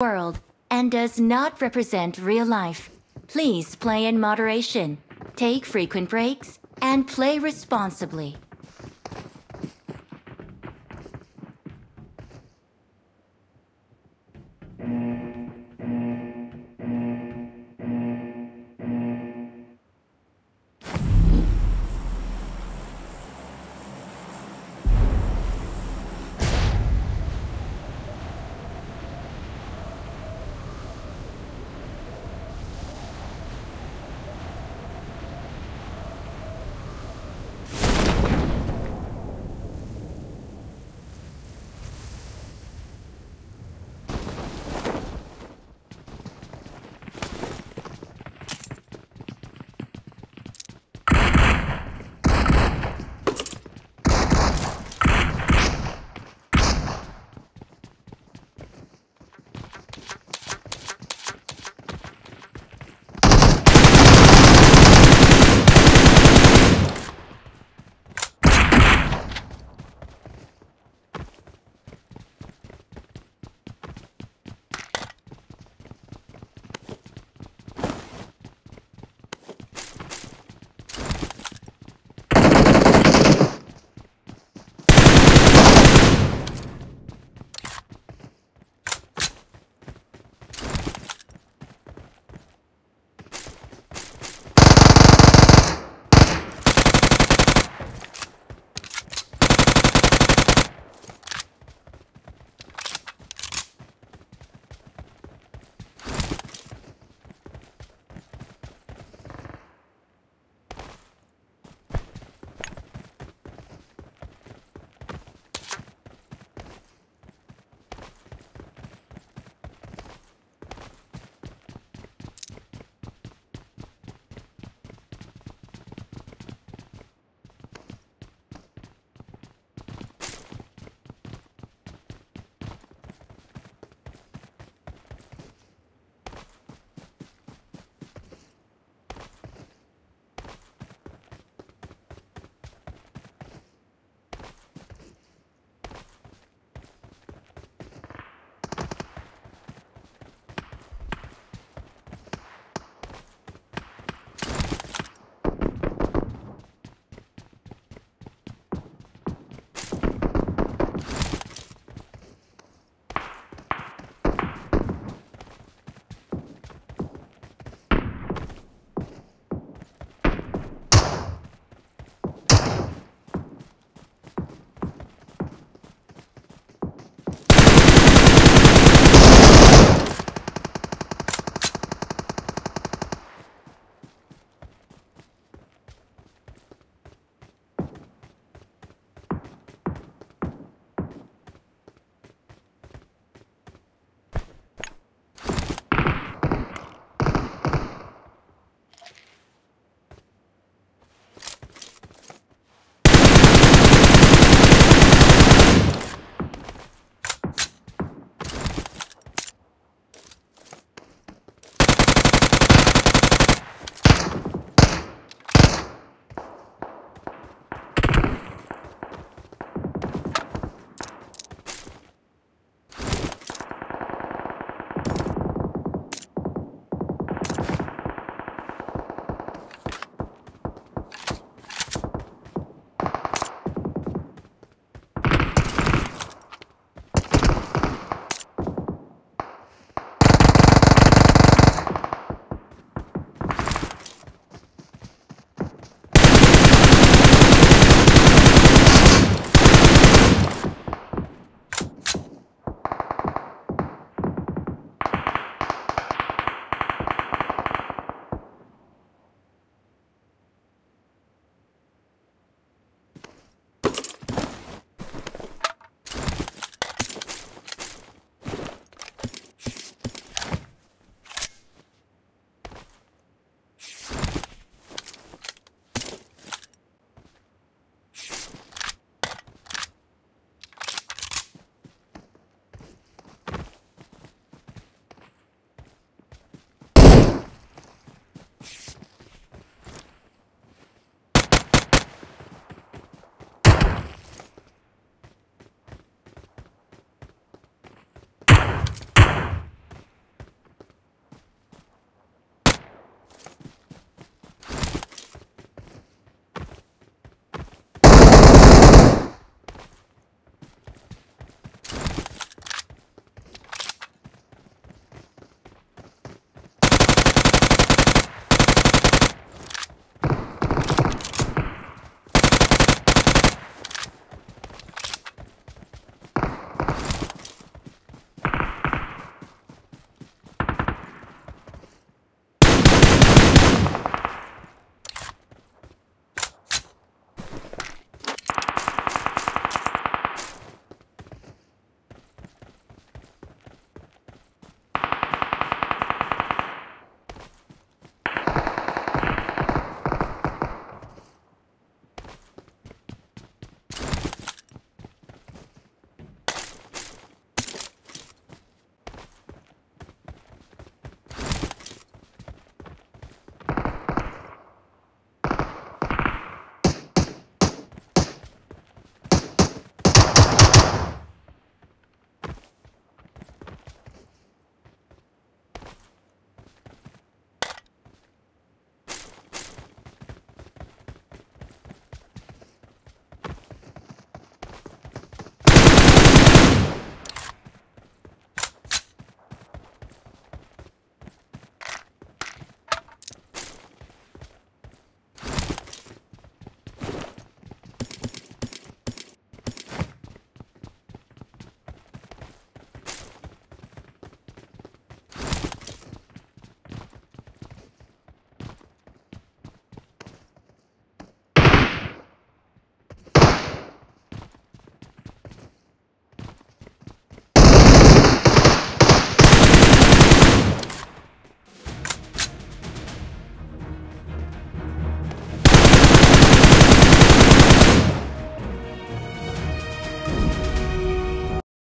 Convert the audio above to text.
world and does not represent real life. Please play in moderation, take frequent breaks, and play responsibly.